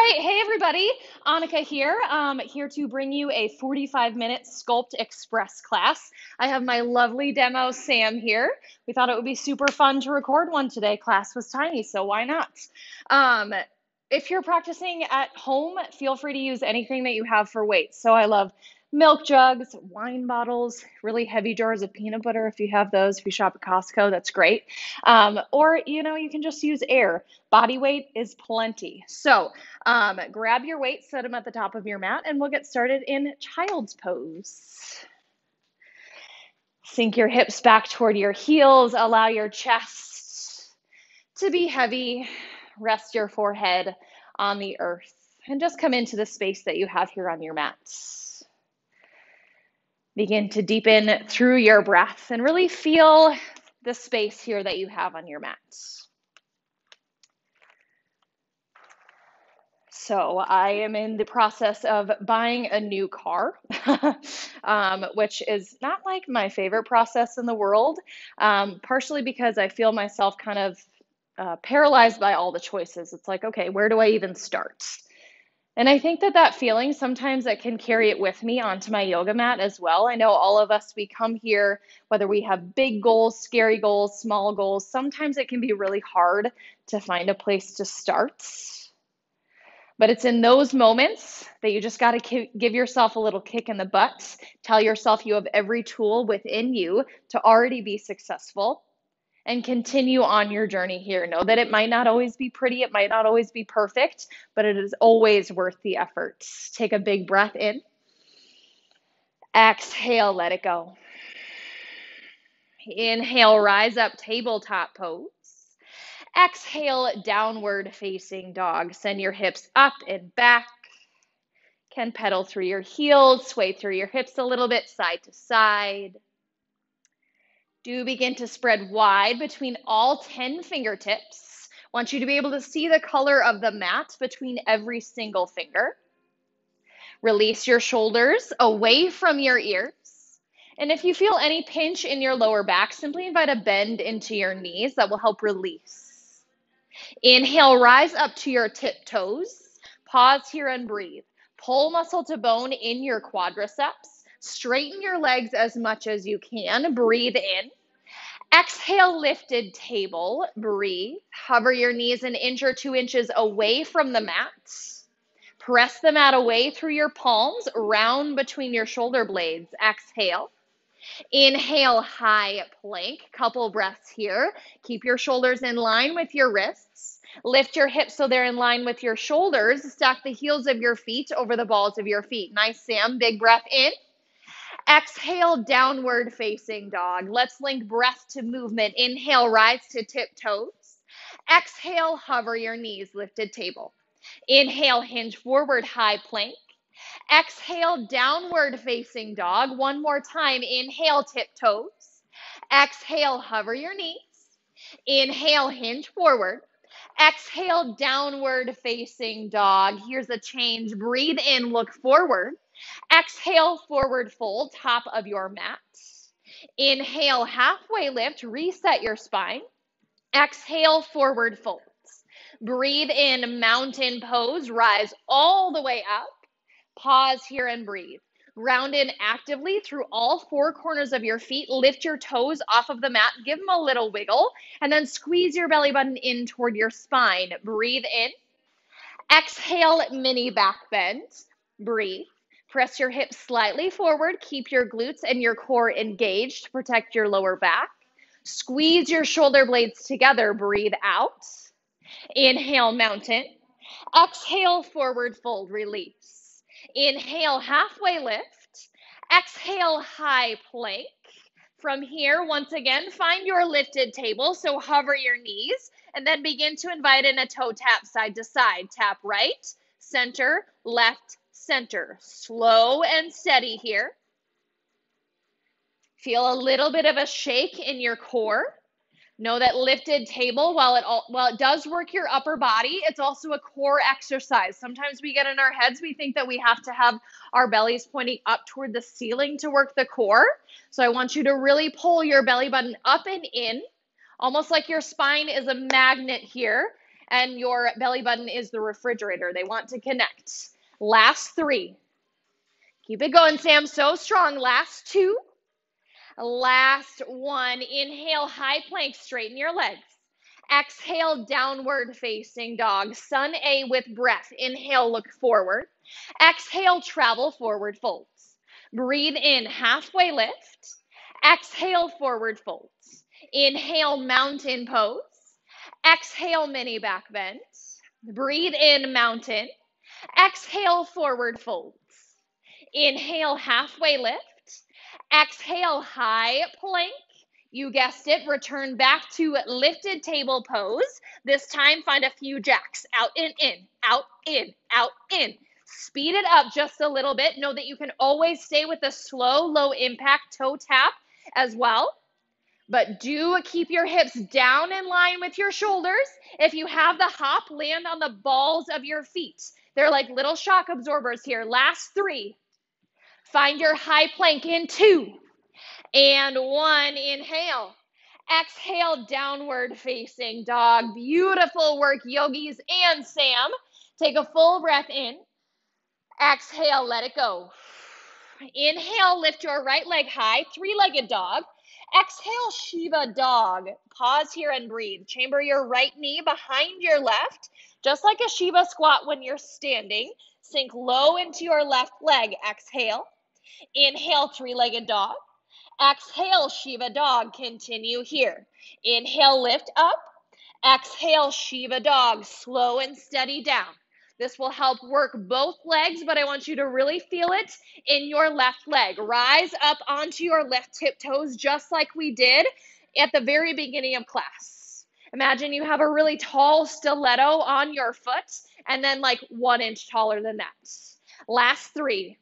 right, hey everybody, Annika here. Um, here to bring you a 45 minute Sculpt Express class. I have my lovely demo Sam here. We thought it would be super fun to record one today. Class was tiny, so why not? Um, if you're practicing at home, feel free to use anything that you have for weights. So I love milk jugs, wine bottles, really heavy jars of peanut butter if you have those. If you shop at Costco, that's great. Um, or, you know, you can just use air. Body weight is plenty. So um, grab your weights, set them at the top of your mat, and we'll get started in child's pose. Sink your hips back toward your heels. Allow your chest to be heavy. Rest your forehead on the earth. And just come into the space that you have here on your mats. Begin to deepen through your breath and really feel the space here that you have on your mat. So, I am in the process of buying a new car, um, which is not like my favorite process in the world, um, partially because I feel myself kind of uh, paralyzed by all the choices. It's like, okay, where do I even start? And I think that that feeling sometimes I can carry it with me onto my yoga mat as well. I know all of us, we come here, whether we have big goals, scary goals, small goals, sometimes it can be really hard to find a place to start. But it's in those moments that you just got to give yourself a little kick in the butt. Tell yourself you have every tool within you to already be successful and continue on your journey here. Know that it might not always be pretty, it might not always be perfect, but it is always worth the effort. Take a big breath in. Exhale, let it go. Inhale, rise up, tabletop pose. Exhale, downward facing dog. Send your hips up and back. Can pedal through your heels, sway through your hips a little bit, side to side. Do begin to spread wide between all 10 fingertips. Want you to be able to see the color of the mat between every single finger. Release your shoulders away from your ears. And if you feel any pinch in your lower back, simply invite a bend into your knees that will help release. Inhale, rise up to your tiptoes. Pause here and breathe. Pull muscle to bone in your quadriceps. Straighten your legs as much as you can. Breathe in. Exhale, lifted table. Breathe. Hover your knees an inch or two inches away from the mat. Press the mat away through your palms, round between your shoulder blades. Exhale. Inhale, high plank. Couple breaths here. Keep your shoulders in line with your wrists. Lift your hips so they're in line with your shoulders. Stack the heels of your feet over the balls of your feet. Nice, Sam. Big breath in. Exhale, downward facing dog. Let's link breath to movement. Inhale, rise to tiptoes. Exhale, hover your knees, lifted table. Inhale, hinge forward, high plank. Exhale, downward facing dog. One more time. Inhale, tiptoes. Exhale, hover your knees. Inhale, hinge forward. Exhale, downward facing dog. Here's a change. Breathe in, look forward. Exhale, forward fold, top of your mat. Inhale, halfway lift, reset your spine. Exhale, forward folds. Breathe in, mountain pose, rise all the way up. Pause here and breathe. Ground in actively through all four corners of your feet. Lift your toes off of the mat, give them a little wiggle, and then squeeze your belly button in toward your spine. Breathe in. Exhale, mini back bend. Breathe. Press your hips slightly forward. Keep your glutes and your core engaged to protect your lower back. Squeeze your shoulder blades together. Breathe out. Inhale, mountain. Exhale, forward fold, release. Inhale, halfway lift. Exhale, high plank. From here, once again, find your lifted table. So hover your knees and then begin to invite in a toe tap side to side. Tap right, center, left, center. Slow and steady here. Feel a little bit of a shake in your core. Know that lifted table, while it all, while it does work your upper body, it's also a core exercise. Sometimes we get in our heads, we think that we have to have our bellies pointing up toward the ceiling to work the core. So I want you to really pull your belly button up and in, almost like your spine is a magnet here and your belly button is the refrigerator. They want to connect. Last three. Keep it going, Sam. So strong. Last two. Last one. Inhale, high plank, straighten your legs. Exhale, downward facing dog. Sun A with breath. Inhale, look forward. Exhale, travel forward folds. Breathe in, halfway lift. Exhale, forward folds. Inhale, mountain pose. Exhale, mini back bend. Breathe in, mountain. Exhale, forward folds. Inhale, halfway lift. Exhale, high plank. You guessed it, return back to lifted table pose. This time, find a few jacks. Out, in, in, out, in, out, in. Speed it up just a little bit. Know that you can always stay with a slow, low impact toe tap as well. But do keep your hips down in line with your shoulders. If you have the hop, land on the balls of your feet. They're like little shock absorbers here. Last three. Find your high plank in two and one. Inhale. Exhale, downward facing dog. Beautiful work, yogis and Sam. Take a full breath in. Exhale, let it go. Inhale, lift your right leg high, three legged dog. Exhale, Shiva dog. Pause here and breathe. Chamber your right knee behind your left, just like a Shiva squat when you're standing. Sink low into your left leg. Exhale. Inhale, three legged dog. Exhale, Shiva dog. Continue here. Inhale, lift up. Exhale, Shiva dog. Slow and steady down. This will help work both legs, but I want you to really feel it in your left leg. Rise up onto your left tiptoes, just like we did at the very beginning of class. Imagine you have a really tall stiletto on your foot and then like one inch taller than that. Last three.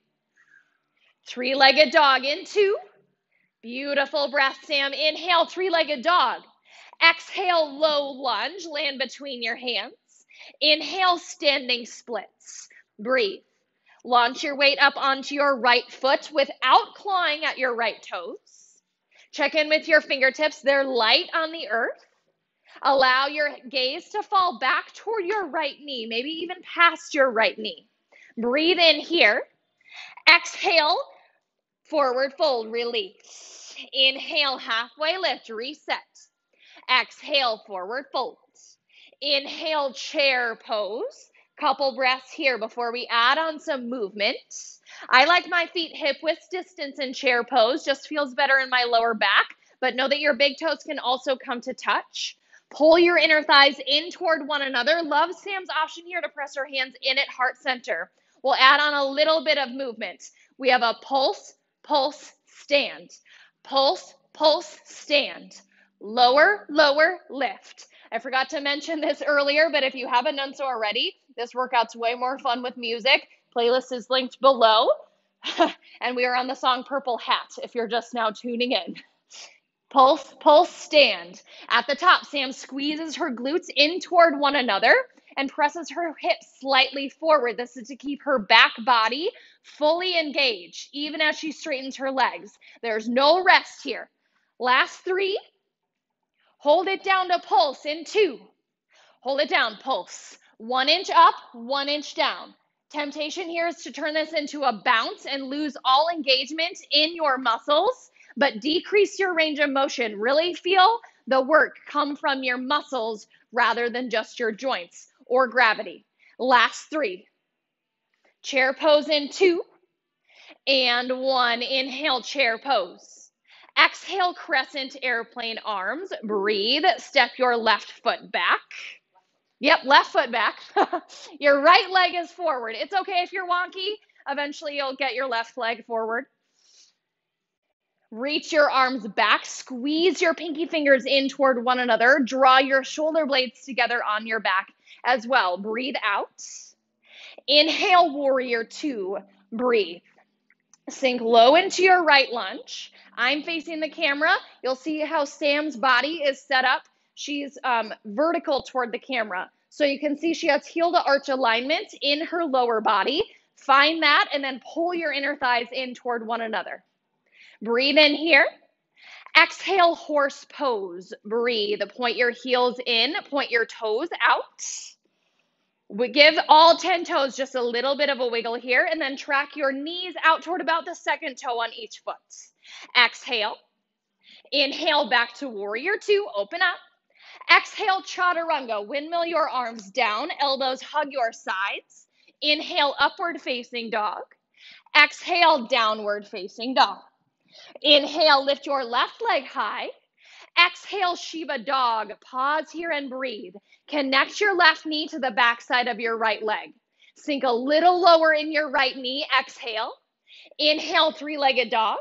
Three legged dog in two. Beautiful breath, Sam. Inhale, three legged dog. Exhale, low lunge. Land between your hands. Inhale, standing splits. Breathe. Launch your weight up onto your right foot without clawing at your right toes. Check in with your fingertips. They're light on the earth. Allow your gaze to fall back toward your right knee, maybe even past your right knee. Breathe in here. Exhale, forward fold, release. Inhale, halfway lift, reset. Exhale, forward fold. Inhale, chair pose. Couple breaths here before we add on some movement. I like my feet hip width distance in chair pose, just feels better in my lower back, but know that your big toes can also come to touch. Pull your inner thighs in toward one another. Love Sam's option here to press her hands in at heart center. We'll add on a little bit of movement. We have a pulse, pulse, stand. Pulse, pulse, stand. Lower, lower, lift. I forgot to mention this earlier, but if you haven't done so already, this workout's way more fun with music. Playlist is linked below. and we are on the song Purple Hat if you're just now tuning in. Pulse, pulse, stand. At the top, Sam squeezes her glutes in toward one another and presses her hips slightly forward. This is to keep her back body fully engaged, even as she straightens her legs. There's no rest here. Last three, Hold it down to pulse in two. Hold it down, pulse. One inch up, one inch down. Temptation here is to turn this into a bounce and lose all engagement in your muscles, but decrease your range of motion. Really feel the work come from your muscles rather than just your joints or gravity. Last three. Chair pose in two and one. Inhale, chair pose. Exhale, crescent airplane arms. Breathe. Step your left foot back. Yep, left foot back. your right leg is forward. It's okay if you're wonky. Eventually, you'll get your left leg forward. Reach your arms back. Squeeze your pinky fingers in toward one another. Draw your shoulder blades together on your back as well. Breathe out. Inhale, warrior two. Breathe. Sink low into your right lunge. I'm facing the camera. You'll see how Sam's body is set up. She's um, vertical toward the camera. So you can see she has heel to arch alignment in her lower body. Find that and then pull your inner thighs in toward one another. Breathe in here. Exhale, horse pose. Breathe. Point your heels in, point your toes out. We give all 10 toes just a little bit of a wiggle here, and then track your knees out toward about the second toe on each foot. Exhale. Inhale back to warrior two. Open up. Exhale, chaturanga. Windmill your arms down, elbows hug your sides. Inhale, upward facing dog. Exhale, downward facing dog. Inhale, lift your left leg high. Exhale, Shiva dog. Pause here and breathe. Connect your left knee to the backside of your right leg. Sink a little lower in your right knee. Exhale. Inhale, three legged dog.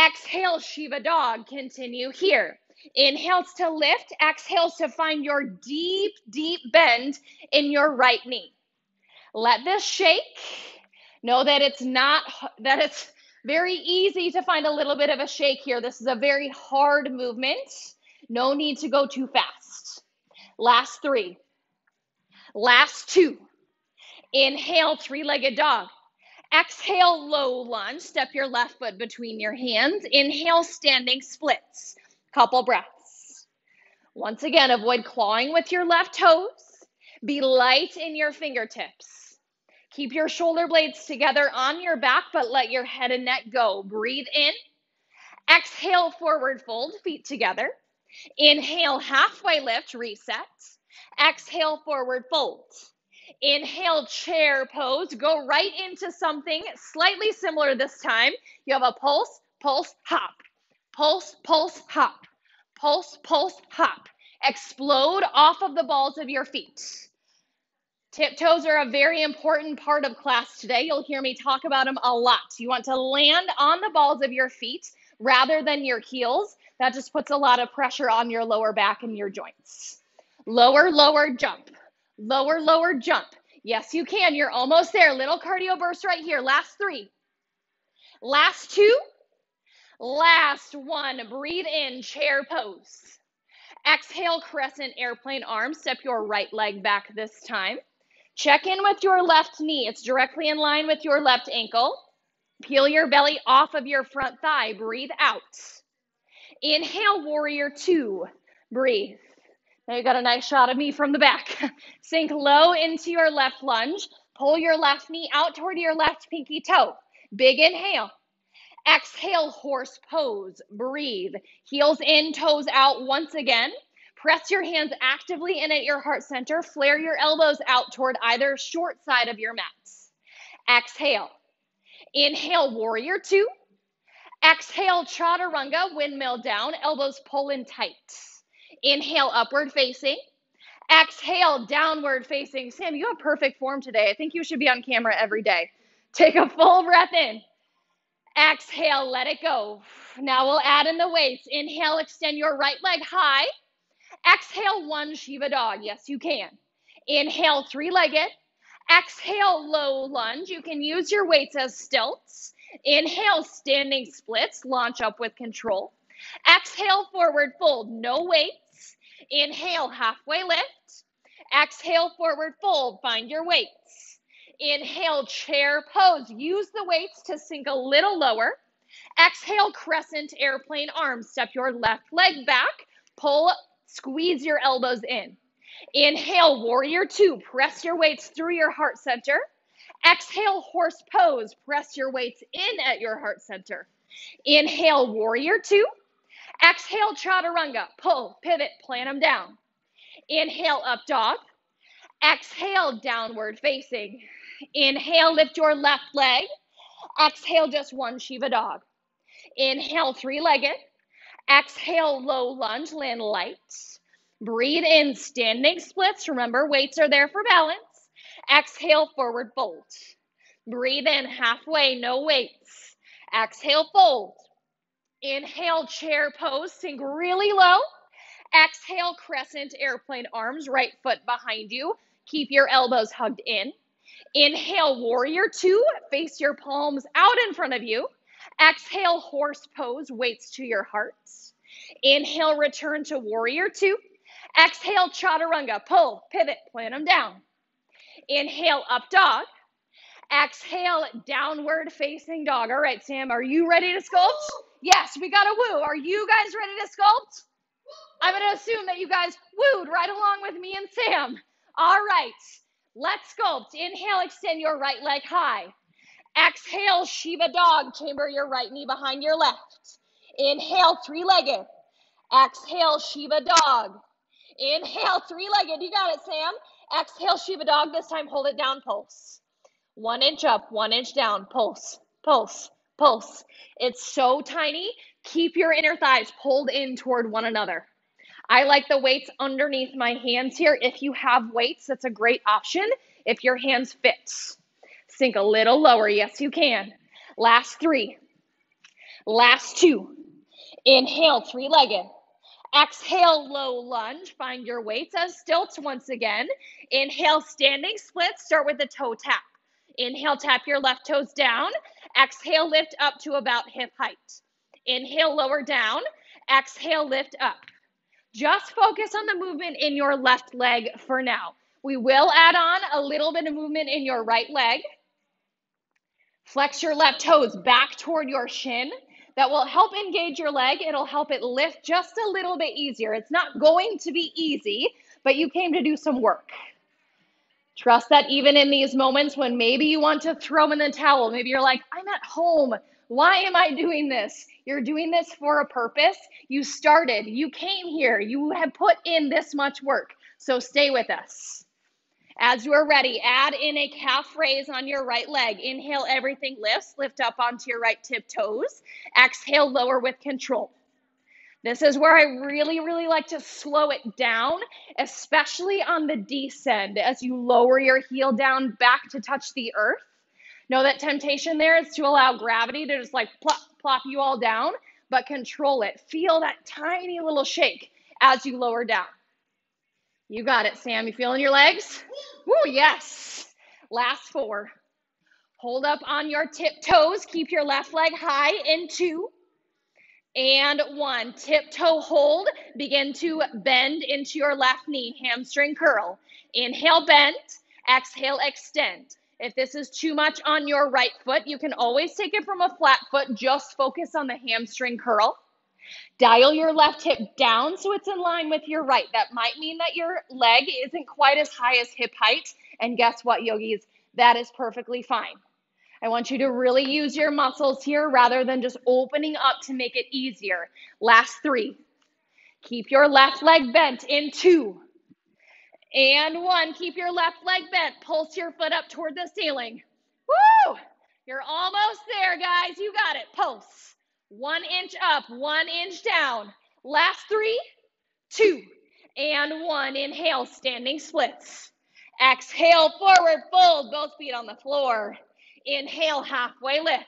Exhale, Shiva dog. Continue here. Inhales to lift, exhales to find your deep, deep bend in your right knee. Let this shake. Know that it's not, that it's very easy to find a little bit of a shake here. This is a very hard movement. No need to go too fast. Last three. Last two. Inhale, three legged dog. Exhale, low lunge. Step your left foot between your hands. Inhale, standing splits. Couple breaths. Once again, avoid clawing with your left toes. Be light in your fingertips. Keep your shoulder blades together on your back, but let your head and neck go. Breathe in. Exhale, forward fold, feet together. Inhale, halfway lift, reset. Exhale, forward fold. Inhale, chair pose. Go right into something slightly similar this time. You have a pulse, pulse, hop. Pulse, pulse, hop. Pulse, pulse, hop. Explode off of the balls of your feet. Tiptoes are a very important part of class today. You'll hear me talk about them a lot. You want to land on the balls of your feet rather than your heels. That just puts a lot of pressure on your lower back and your joints. Lower, lower, jump. Lower, lower, jump. Yes, you can. You're almost there. Little cardio burst right here. Last three. Last two. Last one. Breathe in, chair pose. Exhale, crescent airplane arms. Step your right leg back this time. Check in with your left knee. It's directly in line with your left ankle. Peel your belly off of your front thigh. Breathe out. Inhale, warrior two. Breathe. Now you got a nice shot of me from the back. Sink low into your left lunge. Pull your left knee out toward your left pinky toe. Big inhale. Exhale, horse pose. Breathe. Heels in, toes out once again. Press your hands actively in at your heart center. Flare your elbows out toward either short side of your mats. Exhale. Inhale, warrior two. Exhale, chaturanga, windmill down, elbows pull in tight. Inhale, upward facing. Exhale, downward facing. Sam, you have perfect form today. I think you should be on camera every day. Take a full breath in. Exhale, let it go. Now we'll add in the weights. Inhale, extend your right leg high. Exhale, one Shiva dog. Yes, you can. Inhale, three legged. Exhale, low lunge. You can use your weights as stilts. Inhale, standing splits. Launch up with control. Exhale, forward fold. No weights. Inhale, halfway lift. Exhale, forward fold. Find your weights. Inhale, chair pose. Use the weights to sink a little lower. Exhale, crescent airplane arms. Step your left leg back. Pull Squeeze your elbows in. Inhale, warrior two. Press your weights through your heart center. Exhale, horse pose. Press your weights in at your heart center. Inhale, warrior two. Exhale, chaturanga. Pull, pivot, plant them down. Inhale, up dog. Exhale, downward facing. Inhale, lift your left leg. Exhale, just one Shiva dog. Inhale, three legged. Exhale, low lunge, land light. Breathe in, standing splits. Remember, weights are there for balance. Exhale, forward fold. Breathe in, halfway, no weights. Exhale, fold. Inhale, chair pose, sink really low. Exhale, crescent airplane arms, right foot behind you. Keep your elbows hugged in. Inhale, warrior two, face your palms out in front of you. Exhale, horse pose, weights to your heart. Inhale, return to warrior two. Exhale, chaturanga, pull, pivot, plant them down. Inhale, up dog. Exhale, downward facing dog. All right, Sam, are you ready to sculpt? Yes, we got a woo. Are you guys ready to sculpt? I'm going to assume that you guys wooed right along with me and Sam. All right, let's sculpt. Inhale, extend your right leg high. Exhale, Shiva dog. Chamber your right knee behind your left. Inhale, three legged. Exhale, Shiva dog. Inhale, three legged. You got it, Sam. Exhale, Shiva dog. This time, hold it down, pulse. One inch up, one inch down, pulse, pulse, pulse. It's so tiny. Keep your inner thighs pulled in toward one another. I like the weights underneath my hands here. If you have weights, that's a great option if your hands fit. Sink a little lower. Yes, you can. Last three. Last two. Inhale, three legged. Exhale, low lunge. Find your weights as stilts once again. Inhale, standing split. Start with a toe tap. Inhale, tap your left toes down. Exhale, lift up to about hip height. Inhale, lower down. Exhale, lift up. Just focus on the movement in your left leg for now. We will add on a little bit of movement in your right leg. Flex your left toes back toward your shin. That will help engage your leg. It'll help it lift just a little bit easier. It's not going to be easy, but you came to do some work. Trust that even in these moments when maybe you want to throw in the towel, maybe you're like, I'm at home. Why am I doing this? You're doing this for a purpose. You started, you came here, you have put in this much work. So stay with us. As you are ready, add in a calf raise on your right leg. Inhale, everything lifts. Lift up onto your right tip toes. Exhale, lower with control. This is where I really, really like to slow it down, especially on the descend as you lower your heel down back to touch the earth. Know that temptation there is to allow gravity to just like plop, plop you all down, but control it. Feel that tiny little shake as you lower down. You got it, Sam. You feeling your legs? Woo, yes. Last four. Hold up on your tiptoes. Keep your left leg high in two. And one. Tiptoe hold. Begin to bend into your left knee. Hamstring curl. Inhale, bend. Exhale, extend. If this is too much on your right foot, you can always take it from a flat foot. Just focus on the hamstring curl. Dial your left hip down so it's in line with your right. That might mean that your leg isn't quite as high as hip height. And guess what, yogis? That is perfectly fine. I want you to really use your muscles here rather than just opening up to make it easier. Last three. Keep your left leg bent in two. And one. Keep your left leg bent. Pulse your foot up toward the ceiling. Woo! You're almost there, guys. You got it. Pulse. One inch up, one inch down. Last three, two, and one. Inhale, standing splits. Exhale, forward fold, both feet on the floor. Inhale, halfway lift.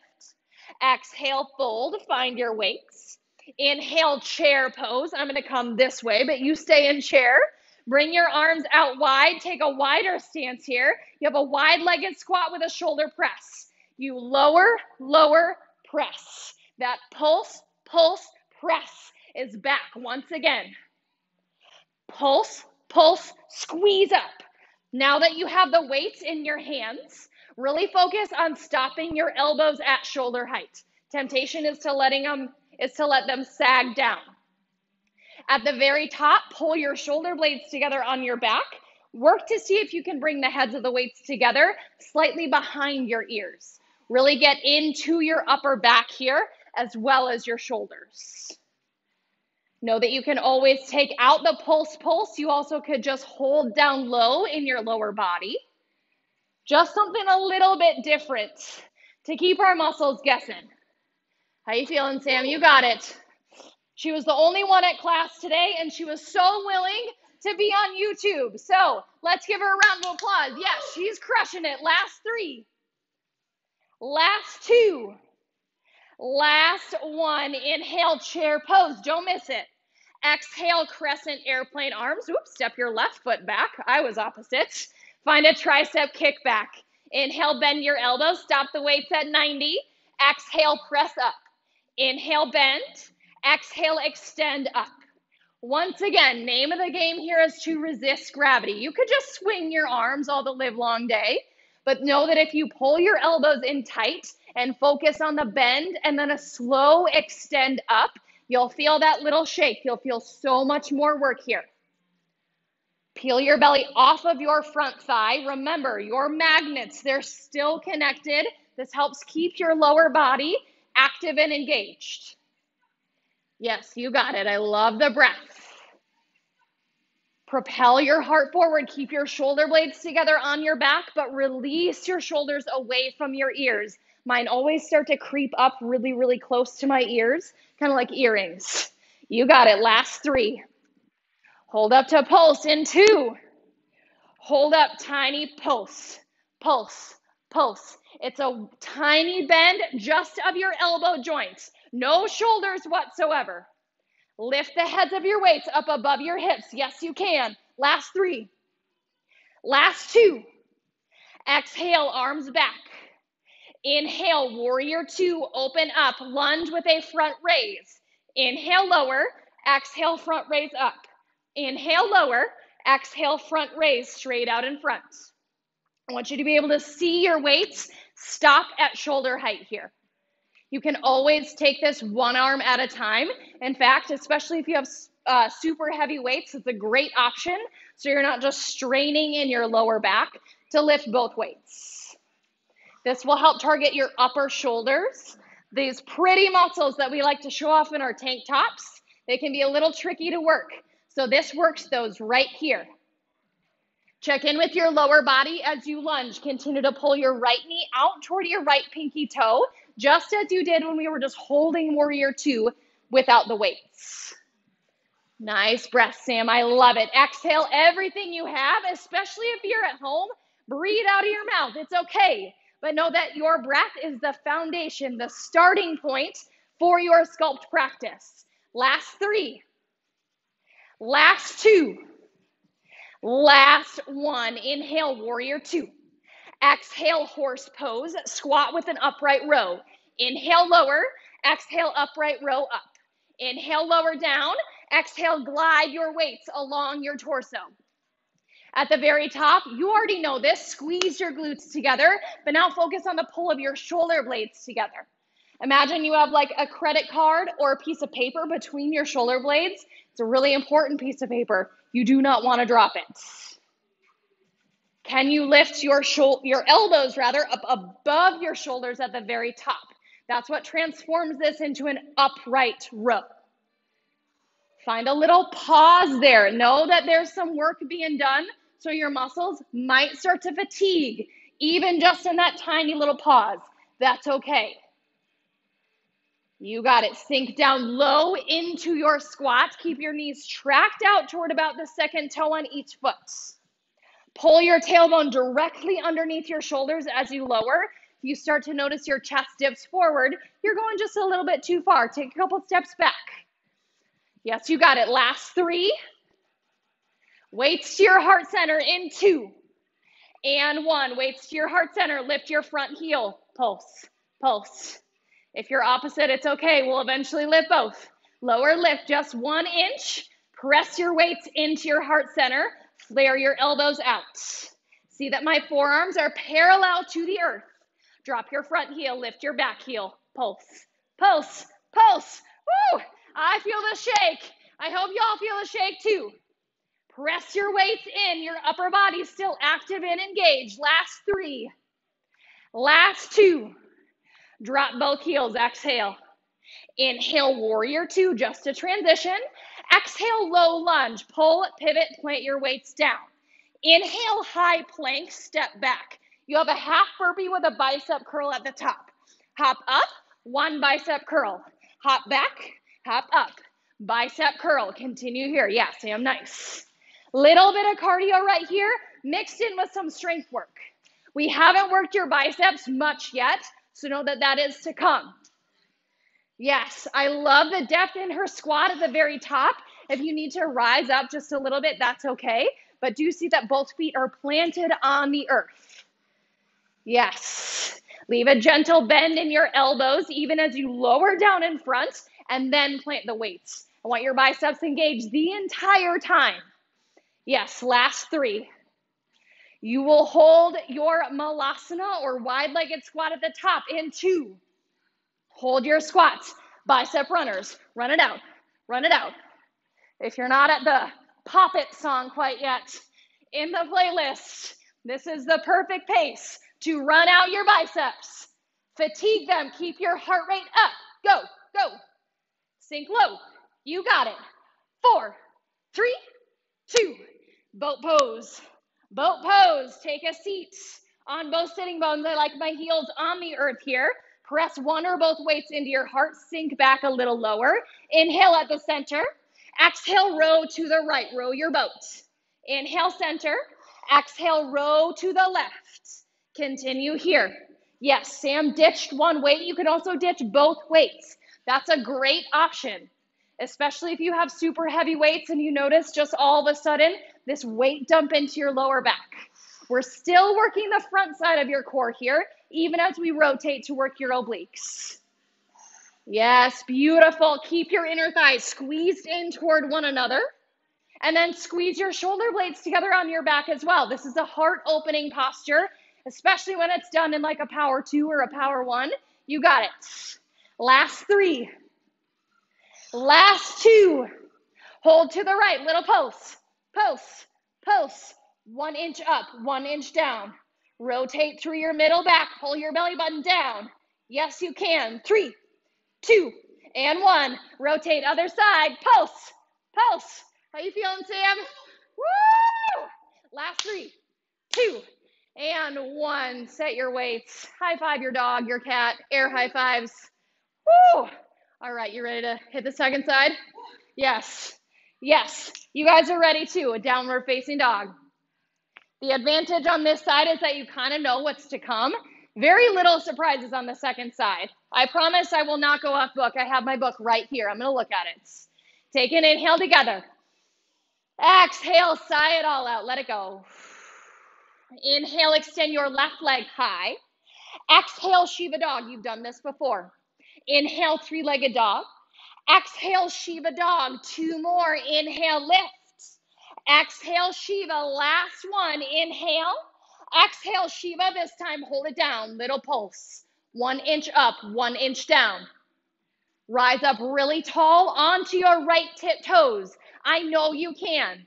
Exhale, fold, find your weights. Inhale, chair pose. I'm going to come this way, but you stay in chair. Bring your arms out wide. Take a wider stance here. You have a wide legged squat with a shoulder press. You lower, lower, press. That pulse, pulse, press is back once again. Pulse, pulse, squeeze up. Now that you have the weights in your hands, really focus on stopping your elbows at shoulder height. Temptation is to letting them is to let them sag down. At the very top, pull your shoulder blades together on your back. Work to see if you can bring the heads of the weights together slightly behind your ears. Really get into your upper back here as well as your shoulders. Know that you can always take out the pulse pulse. You also could just hold down low in your lower body. Just something a little bit different to keep our muscles guessing. How you feeling, Sam? You got it. She was the only one at class today, and she was so willing to be on YouTube. So let's give her a round of applause. Yes, she's crushing it. Last three. Last two. Last one, inhale, chair pose. Don't miss it. Exhale, crescent airplane arms. Oops, step your left foot back. I was opposite. Find a tricep kickback. Inhale, bend your elbows. Stop the weights at 90. Exhale, press up. Inhale, bend. Exhale, extend up. Once again, name of the game here is to resist gravity. You could just swing your arms all the live long day, But know that if you pull your elbows in tight and focus on the bend and then a slow extend up, you'll feel that little shake. You'll feel so much more work here. Peel your belly off of your front thigh. Remember, your magnets, they're still connected. This helps keep your lower body active and engaged. Yes, you got it. I love the breath. Propel your heart forward. Keep your shoulder blades together on your back, but release your shoulders away from your ears. Mine always start to creep up really, really close to my ears, kind of like earrings. You got it. Last three. Hold up to pulse in two. Hold up, tiny pulse, pulse, pulse. It's a tiny bend just of your elbow joints, no shoulders whatsoever. Lift the heads of your weights up above your hips. Yes, you can. Last three. Last two. Exhale, arms back. Inhale, warrior two, open up, lunge with a front raise. Inhale, lower. Exhale, front raise up. Inhale, lower. Exhale, front raise, straight out in front. I want you to be able to see your weights stop at shoulder height here. You can always take this one arm at a time. In fact, especially if you have uh, super heavy weights, it's a great option. So you're not just straining in your lower back to lift both weights. This will help target your upper shoulders. These pretty muscles that we like to show off in our tank tops, they can be a little tricky to work. So this works those right here. Check in with your lower body as you lunge. Continue to pull your right knee out toward your right pinky toe, just as you did when we were just holding warrior two without the weights. Nice breath, Sam. I love it. Exhale everything you have, especially if you're at home. Breathe out of your mouth. It's okay. But know that your breath is the foundation, the starting point for your sculpt practice. Last three. Last two. Last one. Inhale, warrior two. Exhale, horse pose. Squat with an upright row. Inhale, lower. Exhale, upright row up. Inhale, lower down. Exhale, glide your weights along your torso. At the very top, you already know this. Squeeze your glutes together, but now focus on the pull of your shoulder blades together. Imagine you have like a credit card or a piece of paper between your shoulder blades. It's a really important piece of paper. You do not want to drop it. Can you lift your your elbows rather up above your shoulders at the very top? That's what transforms this into an upright row. Find a little pause there. Know that there's some work being done, so your muscles might start to fatigue, even just in that tiny little pause. That's okay. You got it. Sink down low into your squat. Keep your knees tracked out toward about the second toe on each foot. Pull your tailbone directly underneath your shoulders as you lower. If you start to notice your chest dips forward, you're going just a little bit too far. Take a couple steps back. Yes, you got it. Last three. Weights to your heart center in two. And one. Weights to your heart center. Lift your front heel. Pulse, pulse. If you're opposite, it's okay. We'll eventually lift both. Lower lift just one inch. Press your weights into your heart center. Flare your elbows out. See that my forearms are parallel to the earth. Drop your front heel, lift your back heel. Pulse, pulse, pulse. Woo! I feel the shake. I hope y'all feel the shake too. Press your weights in. Your upper body's still active and engaged. Last three. Last two. Drop both heels, exhale. Inhale, warrior two, just a transition. Exhale, low lunge, pull, pivot, plant your weights down. Inhale, high plank, step back. You have a half burpee with a bicep curl at the top. Hop up, one bicep curl. Hop back, hop up. Bicep curl, continue here. Yeah, Sam, nice. Little bit of cardio right here, mixed in with some strength work. We haven't worked your biceps much yet, so know that that is to come. Yes, I love the depth in her squat at the very top. If you need to rise up just a little bit, that's okay. But do see that both feet are planted on the earth. Yes. Leave a gentle bend in your elbows, even as you lower down in front, and then plant the weights. I want your biceps engaged the entire time. Yes, last three. You will hold your malasana or wide legged squat at the top in two. Hold your squats, bicep runners. Run it out, run it out. If you're not at the Pop It song quite yet in the playlist, this is the perfect pace to run out your biceps. Fatigue them, keep your heart rate up. Go, go. Sink low. You got it. Four, three, two, boat pose. Boat pose. Take a seat on both sitting bones. I like my heels on the earth here. Press one or both weights into your heart. Sink back a little lower. Inhale at the center. Exhale, row to the right. Row your boat. Inhale, center. Exhale, row to the left. Continue here. Yes, Sam ditched one weight. You can also ditch both weights. That's a great option especially if you have super heavy weights and you notice just all of a sudden this weight dump into your lower back. We're still working the front side of your core here, even as we rotate to work your obliques. Yes, beautiful. Keep your inner thighs squeezed in toward one another. And then squeeze your shoulder blades together on your back as well. This is a heart opening posture, especially when it's done in like a power two or a power one. You got it. Last three. Last two. Hold to the right, little pulse, pulse, pulse. One inch up, one inch down. Rotate through your middle back, pull your belly button down. Yes, you can. Three, two, and one. Rotate other side, pulse, pulse. How you feeling, Sam? Woo! Last three, two, and one. Set your weights. High five your dog, your cat. Air high fives. Woo! All right, you ready to hit the second side? Yes. Yes. You guys are ready too. A downward facing dog. The advantage on this side is that you kind of know what's to come. Very little surprises on the second side. I promise I will not go off book. I have my book right here. I'm going to look at it. Take an inhale together. Exhale, sigh it all out. Let it go. Inhale, extend your left leg high. Exhale, Shiva dog. You've done this before. Inhale, three legged dog. Exhale, Shiva dog. Two more. Inhale, lift. Exhale, Shiva. Last one. Inhale. Exhale, Shiva. This time, hold it down. Little pulse. One inch up, one inch down. Rise up really tall onto your right tip toes. I know you can.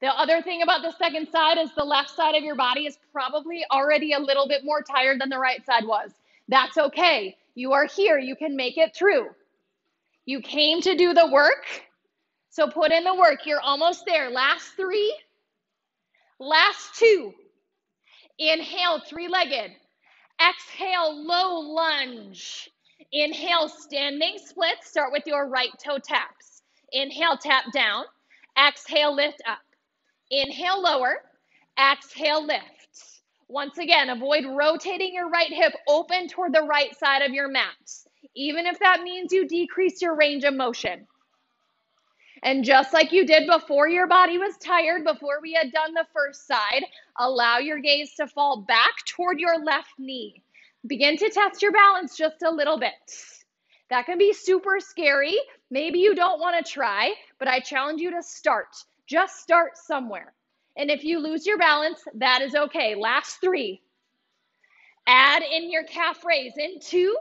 The other thing about the second side is the left side of your body is probably already a little bit more tired than the right side was. That's okay. You are here. You can make it through. You came to do the work. So put in the work. You're almost there. Last three. Last two. Inhale, three legged. Exhale, low lunge. Inhale, standing split. Start with your right toe taps. Inhale, tap down. Exhale, lift up. Inhale, lower. Exhale, lift. Once again, avoid rotating your right hip open toward the right side of your mat, even if that means you decrease your range of motion. And just like you did before your body was tired, before we had done the first side, allow your gaze to fall back toward your left knee. Begin to test your balance just a little bit. That can be super scary. Maybe you don't want to try, but I challenge you to start. Just start somewhere. And if you lose your balance, that is okay. Last three. Add in your calf raise in two.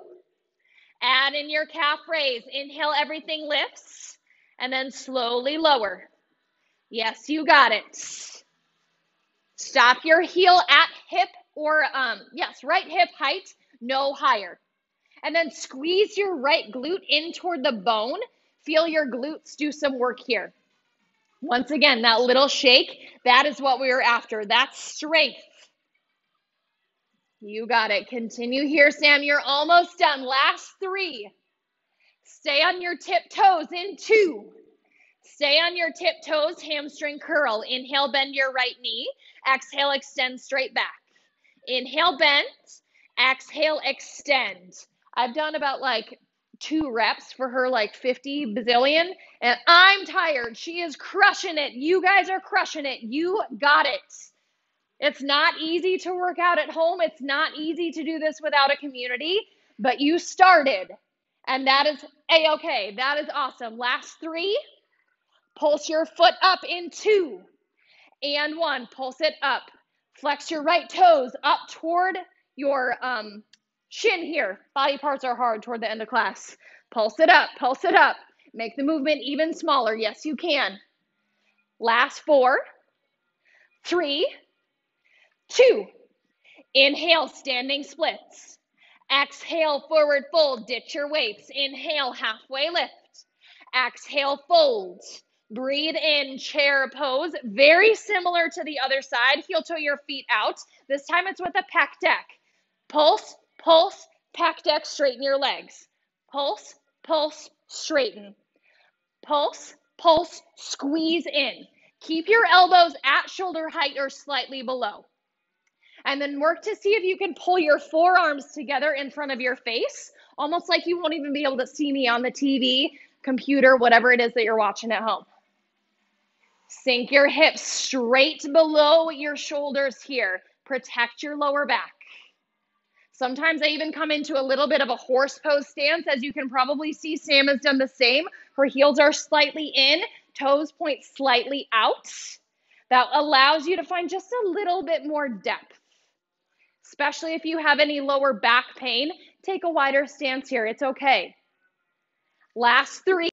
Add in your calf raise. Inhale, everything lifts. And then slowly lower. Yes, you got it. Stop your heel at hip or, um, yes, right hip height, no higher. And then squeeze your right glute in toward the bone. Feel your glutes do some work here. Once again, that little shake, that is what we were after. That's strength. You got it. Continue here, Sam. You're almost done. Last three. Stay on your tiptoes in two. Stay on your tiptoes, hamstring curl. Inhale, bend your right knee. Exhale, extend straight back. Inhale, bend. Exhale, extend. I've done about like two reps for her like 50 bazillion and I'm tired. She is crushing it. You guys are crushing it. You got it. It's not easy to work out at home. It's not easy to do this without a community, but you started. And that is a okay. That is awesome. Last three. Pulse your foot up in two. and one. Pulse it up. Flex your right toes up toward your um, shin here. Body parts are hard toward the end of class. Pulse it up, pulse it up. Make the movement even smaller. Yes, you can. Last four, three, two. Inhale, standing splits. Exhale, forward fold. Ditch your weights. Inhale, halfway lift. Exhale, fold. Breathe in, chair pose. Very similar to the other side. Heel toe your feet out. This time it's with a pec deck. Pulse, pulse, pec deck, straighten your legs. Pulse, pulse, straighten. Pulse, pulse, squeeze in. Keep your elbows at shoulder height or slightly below. And then work to see if you can pull your forearms together in front of your face, almost like you won't even be able to see me on the TV, computer, whatever it is that you're watching at home. Sink your hips straight below your shoulders here. Protect your lower back. Sometimes I even come into a little bit of a horse pose stance. As you can probably see, Sam has done the same. Her heels are slightly in, toes point slightly out. That allows you to find just a little bit more depth. Especially if you have any lower back pain, take a wider stance here. It's okay. Last three.